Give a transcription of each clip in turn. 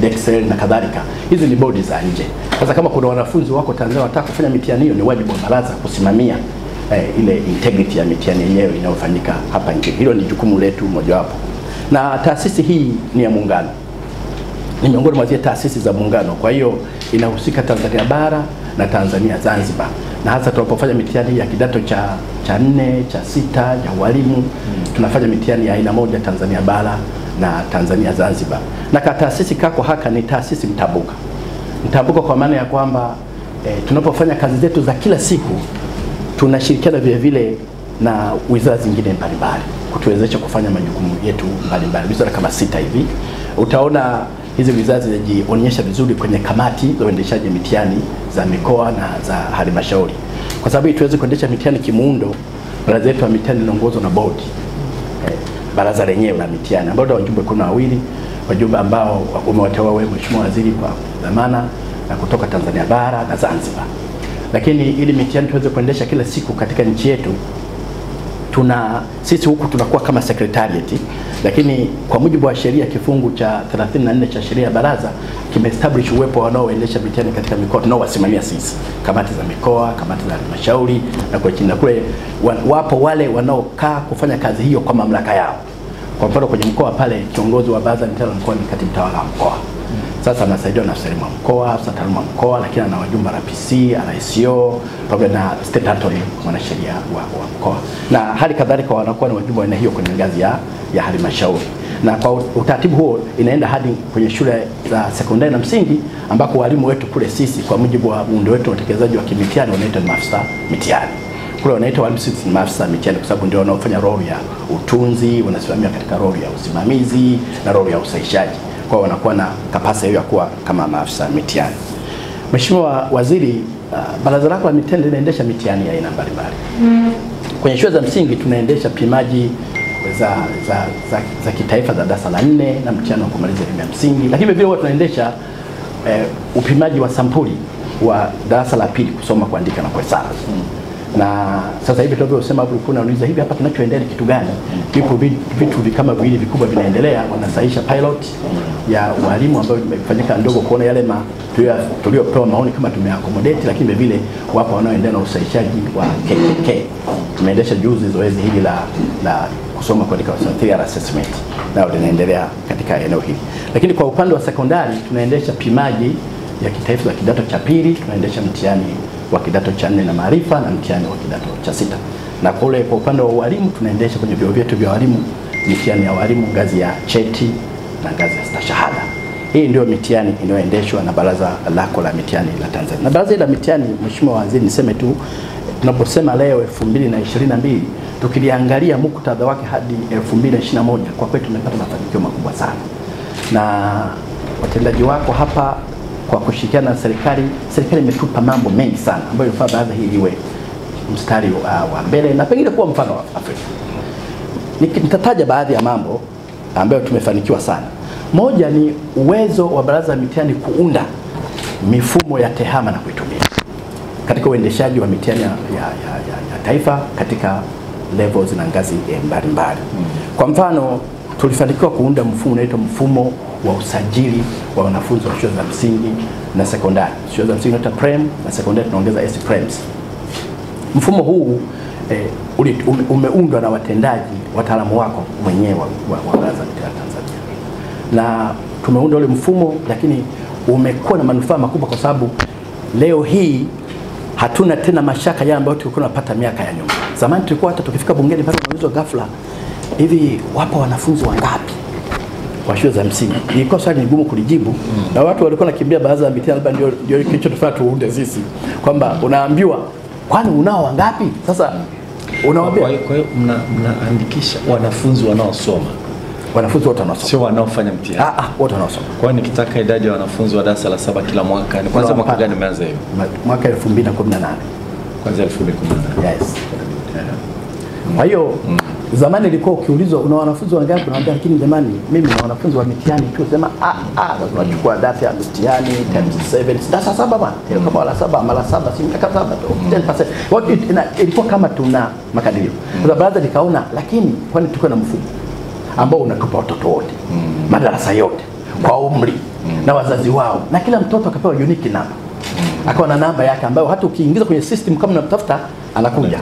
Dexel na kadhalika. Hizi ni bodi za nje. Sasa kama kuna wanafunzi wako Tanzania wanataka kufanya mitihani hiyo, ni wajibu wa baraza kusimamia eh, ile integrity ya mitihani yenyewe inayofanyika hapa nchini. Hilo ni jukumu letu mojawapo, na taasisi hii ni ya Muungano, ni miongoni mwa zile taasisi za Muungano. Kwa hiyo inahusika Tanzania bara na Tanzania Zanzibar, na hasa tunapofanya mitihani ya kidato cha cha nne cha sita ya ualimu hmm. tunafanya mitihani ya aina moja Tanzania bara na Tanzania Zanzibar, na kataasisi kako haka ni taasisi mtambuka mtambuka kwa maana ya kwamba e, tunapofanya kazi zetu za kila siku tunashirikiana vile vile na wizara zingine mbalimbali kutuwezesha kufanya majukumu yetu mbalimbali, wizara kama sita hivi. Utaona hizi wizara zinajionyesha vizuri kwenye kamati za uendeshaji mitihani za mikoa na za halmashauri, kwa sababu ili tuweze kuendesha mitihani kimuundo, baraza letu la mitihani linaongozwa na bodi. Eh, baraza lenyewe la mitihani ambao wajumbe kuna wawili, wajumbe ambao umewateua wewe Mheshimiwa Waziri kwa dhamana na kutoka Tanzania bara na Zanzibar. Lakini ili mitihani tuweze kuendesha kila siku katika nchi yetu, tuna sisi huku tunakuwa kama secretariat, lakini kwa mujibu wa sheria kifungu cha 34 cha sheria ya baraza kimeestablish uwepo wanaoendesha mitihani katika mikoa tunaowasimamia sisi, kamati za mikoa, kamati za halmashauri na kwa chini na kule wapo wale wanaokaa kufanya kazi hiyo kwa mamlaka yao. Kwa mfano kwenye mkoa pale kiongozi wa baraza la mitihani mkoa ni katibu tawala wa mkoa. Sasa anasaidiwa na afisa wa mkoa, afisa taaluma mkoa, lakini ana wajumbe RPC, RICO pamoja na state attorney mwanasheria wa, wa mkoa, na hali kadhalika wanakuwa ni wajumbe wa aina hiyo kwenye ngazi ya, ya halmashauri. Na kwa utaratibu huo inaenda hadi kwenye shule za sekondari na msingi, ambako walimu wetu kule sisi kwa mujibu wa muundo wetu wa utekelezaji wa kimitihani wanaitwa ni maafisa mitihani kule sisi ni maafisa mitihani kwa sababu ndio wanaofanya role ya utunzi, wanasimamia katika role ya usimamizi na role ya usahishaji kwa wanakuwa na kapasa hiyo ya kuwa kama maafisa mitihani. Mheshimiwa Waziri, uh, baraza lako la mitihani linaendesha mitihani ya aina mbalimbali. Mm. Kwenye shule za msingi tunaendesha pimaji za za, za, za kitaifa za darasa la nne na mtihani wa kumaliza elimu ya msingi, lakini vile huwa tunaendesha eh, upimaji wa sampuli wa darasa la pili kusoma, kuandika na kuhesabu. Mm na sasa hivi tunavyosema hapo, ulikuwa unauliza hivi hapa kinachoendelea ni kitu gani? Vipo vitu kama viwili vikubwa vinaendelea. wanasaisha pilot ya walimu ambayo imefanyika ndogo, kuona yale ma tuliopewa maoni kama tumeaccommodate, lakini vile wapo wanaoendelea na usaishaji wa KKK. Tumeendesha juzi zoezi hili la la kusoma kuandika theory assessment, nao linaendelea katika eneo hili. Lakini kwa upande wa sekondari tunaendesha pimaji ya kitaifa za kidato cha pili, tunaendesha mtihani wa kidato cha nne na maarifa na mtihani wa kidato cha sita. Na kule kwa upande wa walimu tunaendesha kwenye vyuo vyetu vya walimu mitihani ya walimu ngazi ya cheti na ngazi ya stashahada. Hii ndio mitihani inayoendeshwa na baraza lako la mitihani la Tanzania. Na baraza la mitihani, Mheshimiwa Waziri, niseme tu tunaposema leo 2022 tukiliangalia muktadha wake hadi 2021 kwa kweli tumepata mafanikio makubwa sana, na watendaji wako hapa kwa kushirikiana na serikali, serikali imetupa mambo mengi sana ambayo inafaa baraza hili iwe mstari wa, wa mbele na pengine kuwa mfano wa Afrika. Nitataja baadhi ya mambo ambayo tumefanikiwa sana. Moja ni uwezo wa baraza la mitihani kuunda mifumo ya tehama na kuitumia katika uendeshaji wa mitihani ya, ya, ya, ya, ya taifa katika levels na ngazi mbalimbali. Kwa mfano tulifanikiwa kuunda mfumo unaitwa mfumo wa usajili wa wanafunzi wa shule za msingi na sekondari. Shule za msingi unaita prem na sekondari tunaongeza S prems. Mfumo huu eh, ume, umeundwa na watendaji wataalamu wako mwenyewe wa, wa, wa Mitihani Tanzania, na tumeunda ule mfumo, lakini umekuwa na manufaa makubwa kwa sababu leo hii hatuna tena mashaka yale ambayo tulikuwa tunapata miaka ya nyuma. Zamani tulikuwa hata tukifika bungeni pale tunaulizwa ghafla, hivi wapo wanafunzi wangapi wa shule za msingi. Ilikuwa swali nigumu kulijibu mm. na watu walikuwa nakimbia baadhi ya mitihani, labda ndio ndio kilichotufanya tuunde sisi kwamba unaambiwa kwani unao wangapi? Sasa unawaambia Kwa hiyo mna- mnaandikisha wanafunzi wanaosoma wanafunzi wote wanaosoma, sio wanaofanya mtihani. ah ah, wote wanaosoma Kwa hiyo nikitaka idadi ya wanafunzi wa darasa la saba kila mwaka ni kwanza mwaka gani umeanza hiyo? Mwaka 2018 Kwanza 2018. yes. Kwa hiyo zamani ilikuwa ukiulizwa una wanafunzi wangapi, unaambia lakini jamani, mimi na wanafunzi wa mitihani tu, sema ah ah, tunachukua data ya mitihani times 7 darasa saba bwana, Ile kama wala saba mara saba si mtaka saba tu. 10%. What it, ina- ilikuwa kama tuna makadirio. Sasa baraza likaona, lakini kwani tuko na mfumo ambao unatupa watoto wote madarasa yote kwa umri na wazazi wao, na kila mtoto akapewa unique namba akawa na namba yake ambayo hata ukiingiza kwenye system kama unamtafuta anakuja.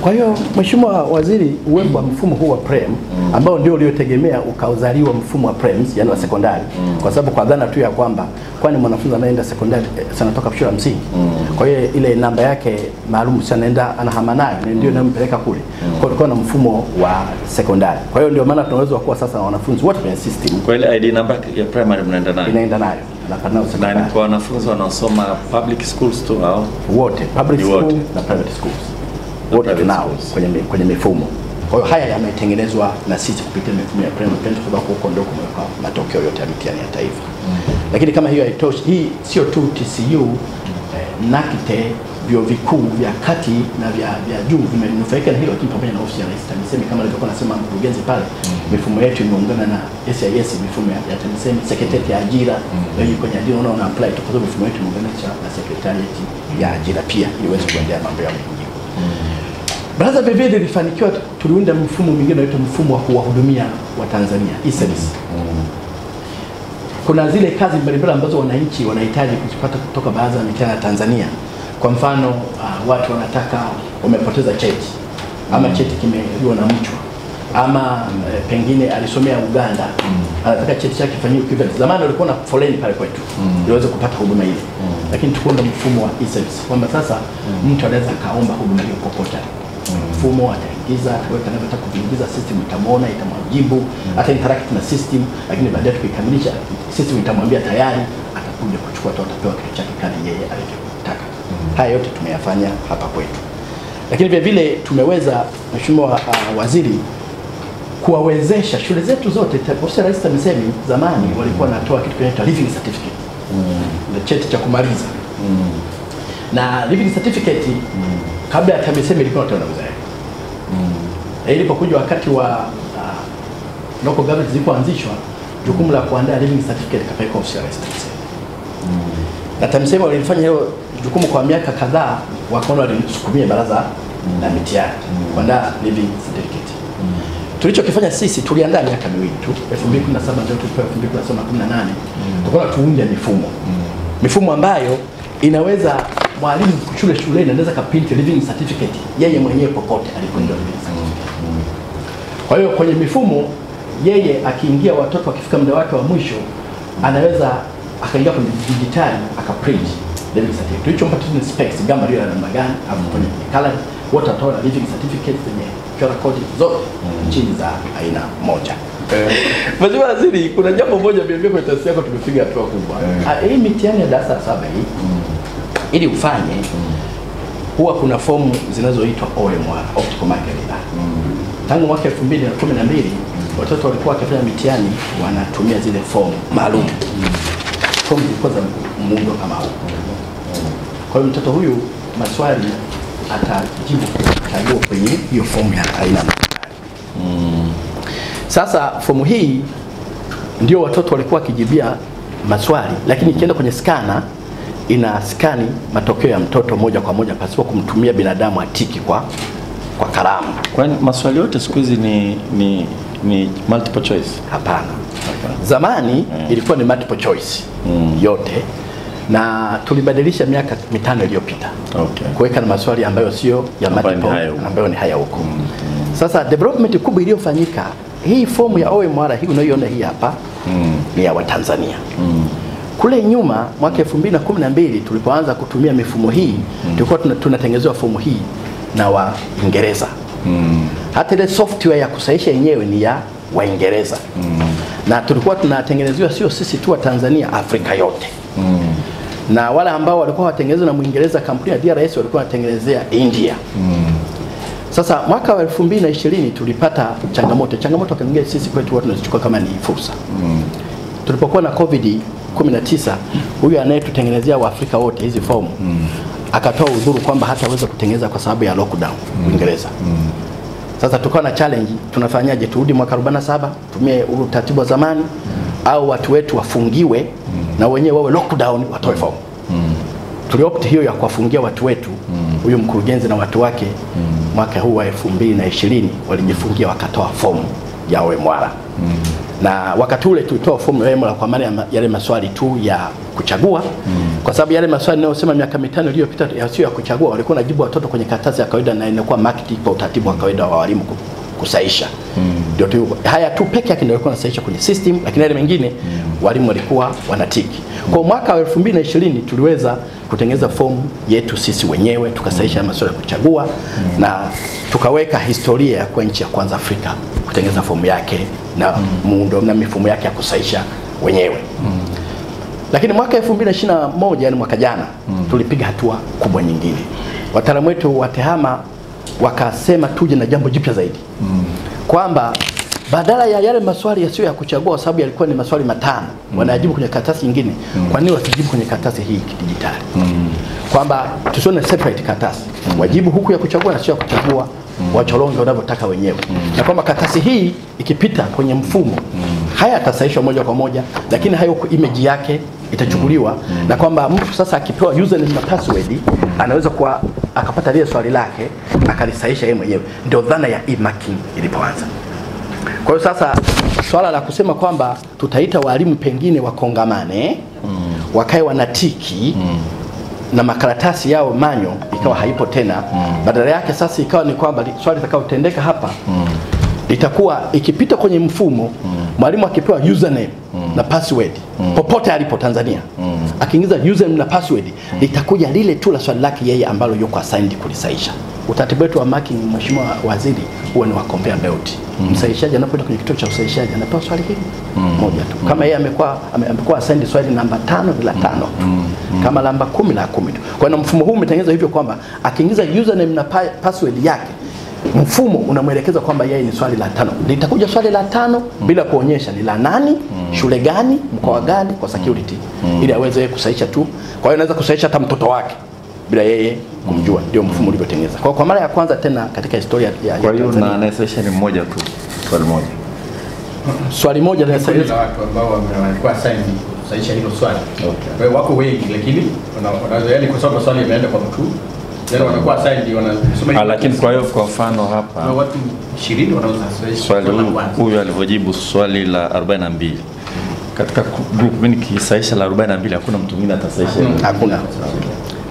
Kwa hiyo Mheshimiwa Waziri, uwepo wa mfumo huu wa PREM ambao ndio uliotegemea ukauzaliwa mfumo wa PREMS yani wa sekondari, kwa sababu kwa dhana tu ya kwamba kwani mwanafunzi anaenda sekondari eh, sana toka shule ya msingi, kwa hiyo ile namba yake maalum si anaenda anahama nayo na ndio inampeleka kule. Kwa hiyo tulikuwa na mfumo wa sekondari, kwa hiyo ndio maana tunaweza kuwa sasa na wanafunzi wote kwenye system. Kwa ile ID namba ya primary mnaenda nayo? Inaenda nayo nayo na sekondari ni kwa wanafunzi wanaosoma public schools tu au wote public school wote. na private schools wote tunao kwenye, kwenye mifumo. Kwa hiyo haya yametengenezwa na sisi kupitia mifumo ya primary Pen kwa sababu huko ndio kumewekwa matokeo yote ya mitihani ya taifa. Lakini kama hiyo haitoshi, hii sio tu TCU NACTE vyuo vikuu vya kati na vya, vya juu vimenufaika na hilo, lakini pamoja na ofisi ya Rais TAMISEMI kama alivyokuwa anasema mkurugenzi pale, mifumo yetu imeungana na SIS, mifumo ya, ya TAMISEMI, sekretarieti ya ajira mm. kwenye ajira unaona apply kwa sababu mifumo yetu imeungana na sekretarieti ya ajira pia ili iweze kuendea mambo ya mengine. Baraza vile vile lilifanikiwa, tuliunda mfumo mwingine unaitwa mfumo wa kuwahudumia Watanzania e-service. Kuna zile kazi mbalimbali ambazo wananchi wanahitaji kuzipata kutoka baadhi ya mitaa ya Tanzania. Kwa mfano uh, watu wanataka wamepoteza cheti ama mm. cheti kimeliwa na mchwa ama eh, pengine alisomea Uganda mm. anataka cheti chake kifanyiwe equivalent. Zamani walikuwa na foleni pale kwetu ili waweze kupata huduma ile, lakini tukuunda mfumo wa e-service kwamba sasa mm. mtu anaweza akaomba huduma hiyo popote mfumo ataingiza ataweka anavyotaka kuingiza, system itamwona, itamwajibu, hata interact na system, lakini baadaye tukikamilisha system itamwambia tayari, atakuja kuchukua tu, atapewa kitu chake kali yeye alivyotaka. Haya yote tumeyafanya hapa kwetu, lakini vile vile tumeweza, Mheshimiwa uh, Waziri, kuwawezesha shule zetu zote. Ofisi ya Rais TAMISEMI zamani walikuwa wanatoa kitu kinaitwa living certificate, mm. cheti cha kumaliza mm. na living certificate mm. kabla ya TAMISEMI ilikuwa inatolewa na wizara ilipokuja wakati wa uh, local government zilipoanzishwa, jukumu la kuandaa living certificate kapelekwa ofisi ya Rais TAMISEMI na TAMISEMI walifanya hilo jukumu kwa miaka kadhaa, wakaona walisukumie baraza la mitihani kuandaa living certificate. Tulichokifanya sisi tuliandaa miaka miwili tu, 2017 ndio tulipewa 2017 18 tukaona tuunde mifumo. Mifumo ambayo inaweza mwalimu shule shuleni anaweza kaprint living certificate yeye mwenyewe popote alipoenda living certificate. Kwa hiyo kwenye mifumo yeye akiingia, watoto akifika muda wake wa mwisho, anaweza akaingia kwenye dijitali akaprint living certificate. Tulichompa tu ni specs, gamba lile la namna gani, au kwenye color, wote wataona living certificate zenye QR code zote chini za aina moja. Mheshimiwa Waziri, kuna jambo moja vile kwa taasisi yako tumepiga hatua kubwa. Ah, Hii mitihani ya darasa la saba hii ili ufanye huwa kuna fomu zinazoitwa OMR, optical marker reader. Tangu mwaka 2012 watoto walikuwa wakifanya mitihani wanatumia zile fomu maalum. Fomu zilikuwa za muundo kama huu. Kwa hiyo mtoto huyu maswali atajibu chaguo kwenye hiyo fomu ya aina mm. Sasa fomu hii ndio watoto walikuwa wakijibia maswali, lakini ikienda kwenye skana ina skani matokeo ya mtoto moja kwa moja pasipo kumtumia binadamu atiki kwa kwa kalamu. kwani maswali yote siku hizi ni, ni, ni multiple choice Hapana. Zamani ilikuwa ni multiple choice yote, na tulibadilisha miaka mitano iliyopita Okay. kuweka na maswali ambayo sio ya multiple, ambayo ni haya huko. Sasa development kubwa iliyofanyika, hii fomu ya OMR hii unayoiona hii hapa ni ya Watanzania. Kule nyuma mwaka 2012 tulipoanza kutumia mifumo hii mm. tulikuwa tuna- tunatengenezewa fomu hii na Waingereza. Hata ile software ya kusaisha yenyewe ni ya Waingereza mm. na tulikuwa tunatengenezewa sio sisi tu wa Tanzania, Afrika yote mm. na wale ambao walikuwa watengenezwa na Mwingereza, kampuni ya DRS walikuwa wanatengenezea India. mm. Sasa mwaka wa 2020 tulipata changamoto. Changamoto kingine sisi kwetu huwa tunazichukua kama ni fursa. mm. Tulipokuwa na COVID 19 huyu anayetutengenezea Waafrika wote hizi fomu akatoa udhuru kwamba hataweza kutengeneza kwa sababu ya lockdown Uingereza. Mm. Sasa tukawa na challenge, tunafanyaje? Turudi mwaka 47 tumie utaratibu wa zamani mm. au watu wetu wafungiwe mm. na wenyewe wawe lockdown watoe fomu. Tuliopt hiyo ya kuwafungia watu wetu. Huyu mkurugenzi na watu wake mm. mwaka huu wa 2020 walijifungia wakatoa fomu ya OMR na wakati ule tulitoa fomu ya Wemwara kwa maana ya yale maswali tu ya kuchagua kwa sababu yale maswali ninayosema miaka mitano iliyopita yasio ya kuchagua walikuwa najibu watoto kwenye karatasi ya kawaida na inakuwa marked kwa utaratibu wa kawaida wa walimu kusaisha. Ndio tu haya tu peke yake ndio yalikuwa wanasaisha kwenye system lakini yale mengine mm. walimu walikuwa wanatiki. Kwa mwaka wa 2020 tuliweza kutengeneza fomu yetu sisi wenyewe tukasaisha mm. maswali ya kuchagua mm. na tukaweka historia ya kuwa nchi ya kwanza Afrika kutengeneza fomu yake na muundo na mifumo yake ya kusaisha wenyewe lakini mwaka 2021 yani mwaka jana mm. tulipiga hatua kubwa nyingine. Wataalamu wetu wa TEHAMA wakasema tuje na jambo jipya zaidi mm. kwamba badala ya yale maswali yasiyo ya kuchagua, kwa sababu yalikuwa ni maswali matano mm. wanayajibu kwenye karatasi nyingine, mm. kwa nini wasijibu kwenye karatasi hii kidijitali? Kwamba tusione separate karatasi, wajibu huku ya kuchagua na sio ya kuchagua, mm. wachoronge wanavyotaka wenyewe, mm. na kwamba karatasi hii ikipita kwenye mfumo mm. haya atasaishwa moja kwa moja, lakini hayo image yake itachukuliwa mm. na kwamba mtu sasa akipewa username na password anaweza kuwa akapata lile swali lake akalisaisha yeye mwenyewe. Ndio dhana ya e-marking ilipoanza. Kwa hiyo sasa swala la kusema kwamba tutaita walimu pengine wakongamane wakae wanatiki mm. na makaratasi yao manyo ikawa haipo tena, mm. badala yake sasa ikawa ni kwamba swali litakaotendeka hapa mm. itakuwa ikipita kwenye mfumo mwalimu mm. akipewa username na password popote alipo Tanzania akiingiza username na password litakuja lile tu la swali lake yeye ambalo yuko assigned kulisaisha. Utaratibu wetu wa marking, Mheshimiwa Waziri, huwa ni wa compare belt. Msaishaji anapoenda kwenye kituo cha usaishaji anapewa swali hili moja tu, kama yeye amekuwa ame- amekuwa assigned swali namba tano la tano, kama namba kumi la kumi tu. Kwa hiyo mfumo huu umetengenezwa hivyo kwamba akiingiza username na pa password yake mfumo unamwelekeza kwamba yeye ni swali la tano. Litakuja swali la tano mm. bila kuonyesha ni la nani, mm. shule gani, mkoa gani, kwa security, mm. ili aweze yeye kusaisha tu. Kwa hiyo anaweza kusaisha hata mtoto wake bila yeye kumjua. Ndio mfumo ulivyotengeneza. Kwa kwa mara ya kwanza tena katika historia ya, Kwa hiyo na anayesaisha ni mmoja tu, swali moja. swali moja la sahihi la watu ambao wamekuwa assigned kusaisha hilo swali. Okay. Kwa hiyo wako wengi lakini wana- wanaweza yani kwa sababu swali imeenda kwa mtu Ah, lakini kwa hiyo kwa mfano hapa watu 20 wanaweza saisha swali huyu alivyojibu swali la 42 katika group mimi nikisaisha la 42 hakuna mtu mwingine atasaisha. Hakuna.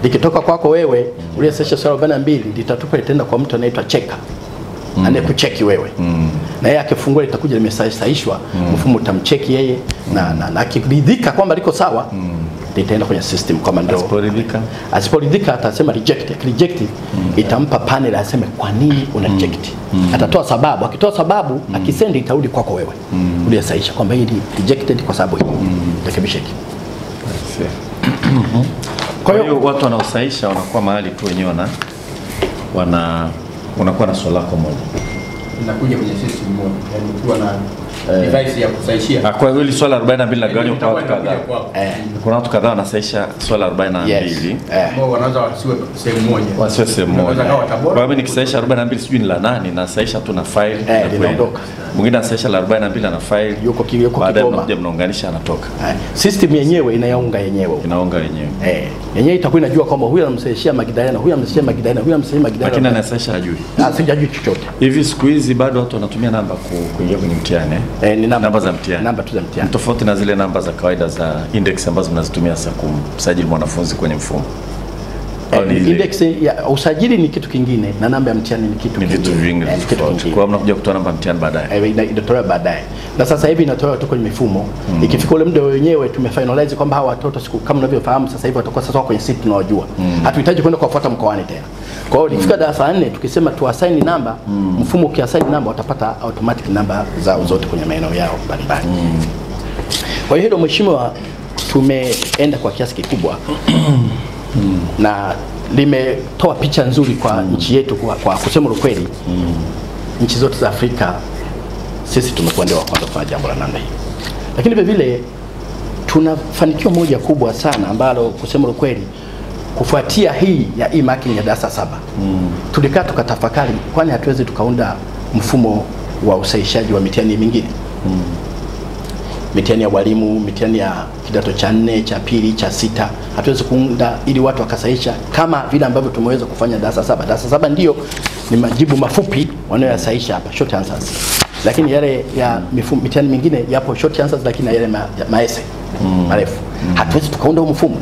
Likitoka kwako wewe uliyesaisha swali 42 litatupa litaenda kwa mtu anaitwa cheka anayekucheki wewe. Mm. na yeye akifungua litakuja limesaishwa mfumo utamcheki yeye na, na, na akiridhika kwamba liko sawa litaenda kwenye system kama ndio Asiporidhika? Asiporidhika atasema reject reject. Mm. itampa panel aseme kwa nini una reject? Mm. atatoa sababu. Akitoa sababu mm. akisendi itarudi kwako wewe. Mm. uliyesaisha kwamba hii rejected kwa sababu hii. Rekebisha hiki. Kwa hiyo watu wanaosaisha wanakuwa mahali tu wenyewe wana wana unakuwa na swali lako moja. Inakuja kwenye system moja yani ukiwa na device ya kusaishia Ah, Kwa hiyo hili swala 42 la gawanywa kwa watu kadhaa. Eh. Kuna watu kadhaa wanasaisha swala 42 yes eh. ambao wanaweza wasiwe sehemu moja wasiwe sehemu moja. Kwa hiyo mimi nikisaisha 42 sijui ni la nani, nasaisha tu na file Eh, linaondoka. Mwingine anasaisha la 42 na file Yuko kile yuko baadaye mnakuja mnaunganisha anatoka. Eh, system yenyewe inayaunga yenyewe Inaunga yenyewe. eh, yenyewe itakuwa inajua kwamba huyu anamsaishia Magdalena, huyu anamsaishia Magdalena, huyu anamsaishia Lakini Magdalena. anasaisha hajui. Ah, sijajui chochote. Hivi siku hizi bado watu wanatumia namba kuingia kwenye mtihani. eh? Eh, ni namba, Namba za mtihani. Namba tu za mtihani. Tofauti na zile namba za kawaida za index ambazo mnazitumia sasa kumsajili mwanafunzi kwenye mfumo. Eh, index ya usajili ni kitu kingine na namba ya mtihani ni kitu kingine. vitu vingi Eh, kitu tofauti. kingine. Kwa mnakuja kutoa namba ya mtihani baadaye. Eh, inatolewa baadaye na sasa hivi inatolewa tu kwenye mifumo Mm. ikifika ule muda wenyewe tumefinalize kwamba hawa watoto siku kama unavyofahamu sasa hivi watakuwa sasa kwenye sisi tunawajua hatuhitaji kwenda kuwafuata mkoani tena kwa hiyo ikifika mm. darasa la nne tukisema tuasaini namba mm. mfumo ukiasaini namba watapata automatic namba zao zote kwenye maeneo yao mbalimbali Mm. kwa hiyo hilo mheshimiwa tumeenda kwa kiasi kikubwa na limetoa picha nzuri kwa mm. nchi yetu kwa, kwa kusema ukweli mm. nchi zote za Afrika sisi tumekuwa ndio wa kwanza kufanya jambo la namna hii, lakini vile vile tuna fanikio moja kubwa sana ambalo kusema ukweli kufuatia hii ya e-marking ya darasa saba mm. tulikaa tukatafakari, kwani hatuwezi tukaunda mfumo wa usahishaji wa mitihani mingine mitihani ya walimu, mitihani ya kidato cha nne, cha pili, cha sita, hatuwezi kuunda ili watu wakasahisha kama vile ambavyo tumeweza kufanya darasa saba. Darasa saba ndio ni majibu mafupi wanayoyasahisha hapa, short answers. lakini yale ya mifumo mitihani mingine yapo short answers, lakini yale ma, maese marefu hatuwezi tukaunda huo mfumo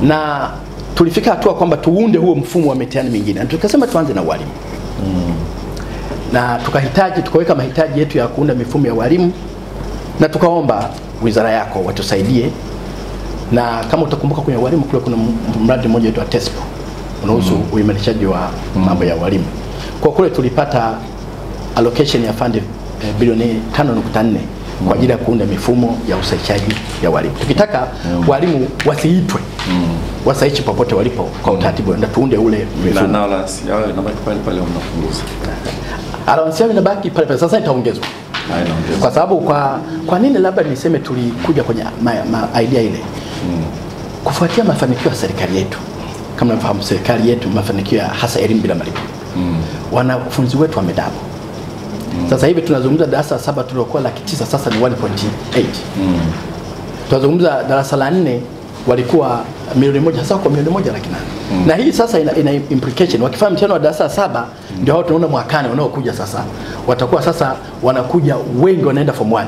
mm. na tulifika hatua kwamba tuunde huo mfumo wa mitihani mingine, na tukasema tuanze na walimu mm. na tukahitaji tukaweka mahitaji yetu ya kuunda mifumo ya walimu na tukaomba wizara yako watusaidie, na kama utakumbuka kwenye walimu kule kuna mradi mmoja unaitwa wa TESPO unahusu mm. uimarishaji wa mambo ya walimu. Kwa kule tulipata allocation ya fund eh, bilioni 5.4 kwa ajili ya kuunda mifumo ya usahihishaji ya walimu, tukitaka mm. walimu wasiitwe mm. wasaichi popote walipo kwa utaratibu, na tuunde ule na mifumo na wala si yao inabaki na, na, na, allowance yao inabaki pale pale, sasa itaongezwa na, inaongeza. Kwa sababu kwa kwa nini labda niseme tulikuja kwenye ma, ma idea ile? Kufuatia mafanikio ya serikali yetu kama nafahamu serikali yetu mafanikio ya hasa elimu bila malipo. Wanafunzi wetu wamedabo sasa hivi tunazungumza darasa la saba tuliokuwa laki tisa sasa ni 1.8 tunazungumza darasa la nne walikuwa milioni moja sasa kwa milioni moja laki nane. Mm. na hii sasa ina, ina implication. Wakifanya mtihani wa darasa saba mm. ndio hao tunaona mwakani wanaokuja sasa. Watakuwa sasa wanakuja wengi wanaenda form 1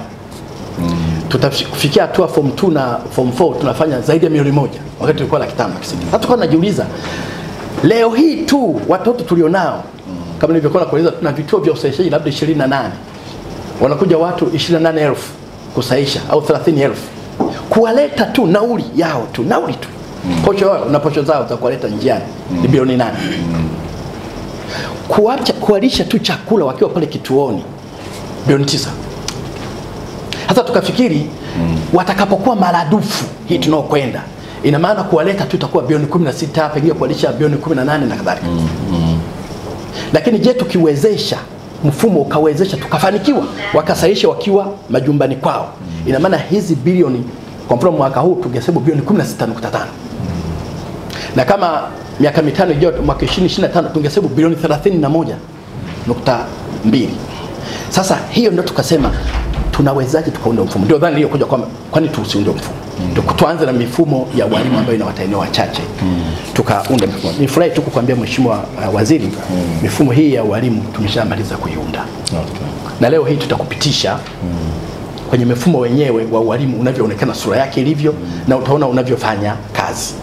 mm. tutafikia hatua form 2 na form 4 tunafanya zaidi ya milioni moja. Wakati tulikuwa laki tano laki sita. Sasa tukawa tunajiuliza leo hii tu watoto tulionao kama nilivyokuwa nakueleza tuna vituo vya usahihishaji labda 28 wanakuja watu 28000 kusaisha au 30000 kuwaleta tu nauli yao tu nauli tu mm. posho yao na posho zao za kuwaleta njiani ni bilioni nane kuacha kuwalisha tu chakula wakiwa pale kituoni bilioni tisa hasa tukafikiri mm. watakapokuwa maradufu hii tunaokwenda ina maana kuwaleta tu itakuwa bilioni 16 pengine kuwalisha bilioni 18 na kadhalika mm. mm. lakini je tukiwezesha mfumo ukawezesha tukafanikiwa wakasaisha wakiwa majumbani kwao. Ina maana hizi bilioni kwa mfano mwaka huu tungehesabu bilioni 16.5 na kama miaka mitano ijayo mwaka 2025 tungehesabu bilioni 31.2 sasa hiyo ndio tukasema tunawezaje tukaunda mfumo? Ndio dhani iliyokuja kwamba kwani tusiunde mfumo ndio tuanze na mifumo ya walimu ambayo ina wataeneo wachache mm. tukaunda mifumo nifurahi tu kukwambia mheshimiwa uh, waziri mm. mifumo hii ya walimu tumeshamaliza kuiunda Okay. na leo hii tutakupitisha kwenye mfumo wenyewe wa walimu unavyoonekana sura yake ilivyo mm. na utaona unavyofanya kazi